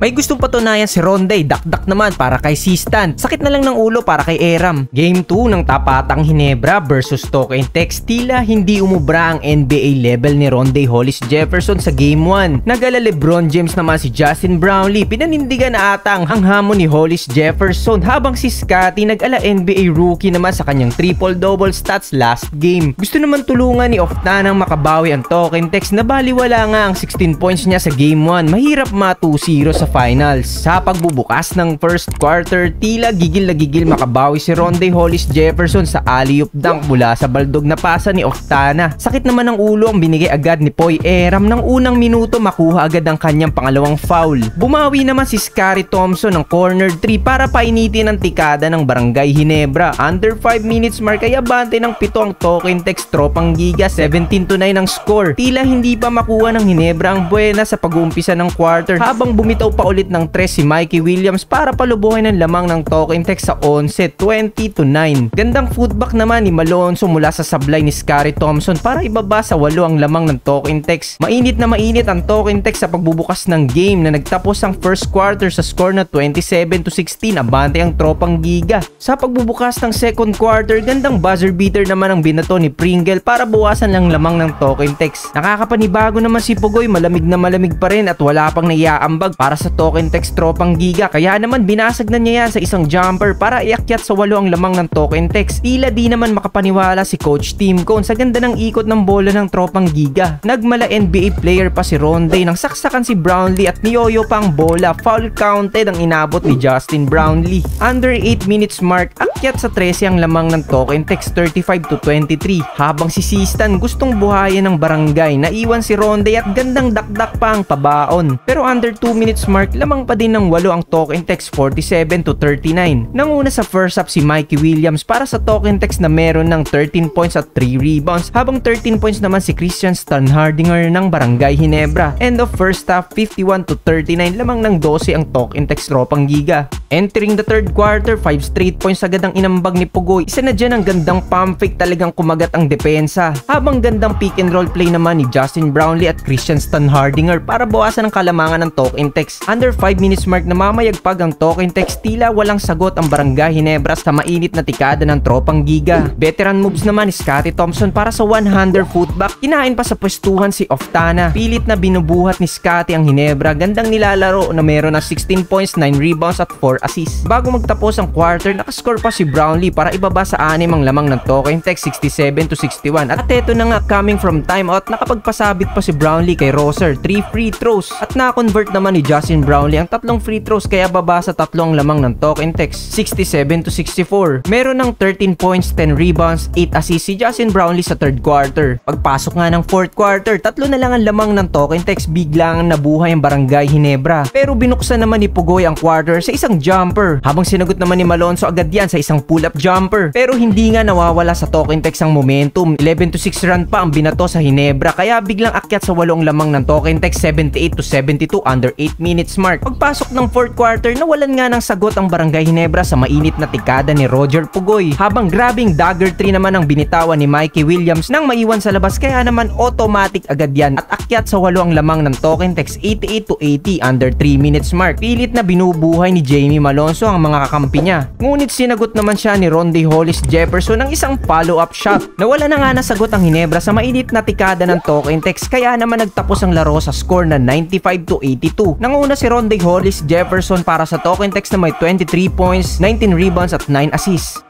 May gustong patunayan si Ronday, dakdak naman para kay Sistan. Sakit na lang ng ulo para kay Eram. Game 2 ng tapatang Hinebra versus Token Tex. Tila hindi umubra ang NBA level ni Ronday Hollis Jefferson sa Game 1. Nagala Lebron James naman si Justin Brownlee. Pinanindigan na ata ang hanghamo ni Hollis Jefferson habang si Scotty nag-ala NBA rookie naman sa kanyang triple-double stats last game. Gusto naman tulungan ni Oftanang makabawi ang Token Tex na baliwala nga ang 16 points niya sa Game 1. Mahirap ma 2-0 sa finals. Sa pagbubukas ng first quarter, tila gigil na gigil makabawi si Ronde Hollis Jefferson sa alley-oop dunk mula sa baldog na pasa ni Oftana. Sakit naman ng ulo ang binigay agad ni Poy Eram ng unang minuto makuha agad ang kanyang pangalawang foul. Bumawi naman si Scary Thompson ng corner 3 para painitin ang tikada ng Barangay Hinebra. Under 5 minutes mark ay abante ng pito ang token text tropang giga 17 to 9 ang score. Tila hindi pa makuha ng Hinebra ang buena sa pag-uumpisa ng quarter habang bumitaw pa ulit ng 3 si Mikey Williams para palubuhin ang lamang ng token text sa 11 20 to 9. Gandang footback naman ni Malonzo mula sa sablay ni Scary Thompson para ibaba sa 8 ang lamang ng token text. Mainit na mainit ang token text sa pagbubukas ng game na nagtapos ang first quarter sa score na 27 to 16 abante ang tropang giga. Sa pagbubukas ng second quarter, gandang buzzer beater naman ang binato ni Pringle para bawasan lang lamang ng token text. Nakakapanibago naman si Pugoy, malamig na malamig pa rin at wala pang naiaambag para sa token text tropang giga. Kaya naman binasag na niya yan sa isang jumper para iakyat sa walo ang lamang ng token text. Tila di naman makapaniwala si Coach Team Cone sa ganda ng ikot ng bola ng tropang giga. Nagmala NBA player pa si Ronday nang saksakan si Brownlee at niyoyo pa ang bola. Foul counted ang inabot ni Justin Brownlee. Under 8 minutes mark, akyat sa 13 ang lamang ng token text 35 to 23. Habang si Sistan gustong buhayan ng barangay, naiwan si Ronday at gandang dakdak pa ang pabaon. Pero under 2 minutes mark, lamang pa din ng 8 ang token text 47 to 39. Nanguna sa first half si Mikey Williams para sa token text na meron ng 13 points at 3 rebounds habang 13 points naman si Christian Stanhardinger ng Barangay Hinebra. End of first half 51 to 39 lamang ng 12 ang token text tropang giga. Entering the third quarter, 5 straight points agad ang inambag ni Pugoy. Isa na dyan ang gandang pump fake talagang kumagat ang depensa. Habang gandang pick and roll play naman ni Justin Brownlee at Christian Stanhardinger para bawasan ang kalamangan ng token text. Under 5 minutes mark na mamayagpag ang token text tila walang sagot ang Barangay Hinebra sa mainit na tikada ng tropang giga. Veteran moves naman ni Scotty Thompson para sa 100 footback. Kinain pa sa pwestuhan si Oftana. Pilit na binubuhat ni Scotty ang Hinebra. Gandang nilalaro na meron ng 16 points, 9 rebounds at 4 assists. Bago magtapos ang quarter, nakascore pa si Brownlee para ibaba sa anim ang lamang ng token text 67 to 61. At eto na nga coming from timeout, nakapagpasabit pa si Brownlee kay Roser. 3 free throws. At na-convert naman ni Justin Brownlee ang tatlong free throws kaya baba sa tatlong lamang ng token text 67 to 64. Meron ng 13 points, 10 rebounds, 8 assists si Justin Brownlee sa third quarter. Pagpasok nga ng fourth quarter, tatlo na lang ang lamang ng token text biglang nabuhay ang barangay Hinebra. Pero binuksan naman ni Pugoy ang quarter sa isang jumper. Habang sinagot naman ni Malonzo agad yan sa isang pull-up jumper. Pero hindi nga nawawala sa token text ang momentum. 11 to 6 run pa ang binato sa Hinebra kaya biglang akyat sa walong lamang ng token text 78 to 72 under 8 minutes mark. Pagpasok ng fourth quarter, nawalan nga ng sagot ang Barangay Hinebra sa mainit na tikada ni Roger Pugoy. Habang grabing dagger 3 naman ang binitawan ni Mikey Williams nang maiwan sa labas kaya naman automatic agad yan at akyat sa walo ang lamang ng token text 88 to 80 under 3 minutes mark. Pilit na binubuhay ni Jamie Malonzo ang mga kakampi niya. Ngunit sinagot naman siya ni Ronde Hollis Jefferson ng isang follow-up shot. Nawala na nga nasagot ang Hinebra sa mainit na tikada ng token text kaya naman nagtapos ang laro sa score na 95 to 82. Nanguna si Ronde Hollis Jefferson para sa token text na may 23 points, 19 rebounds at 9 assists.